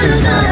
Lose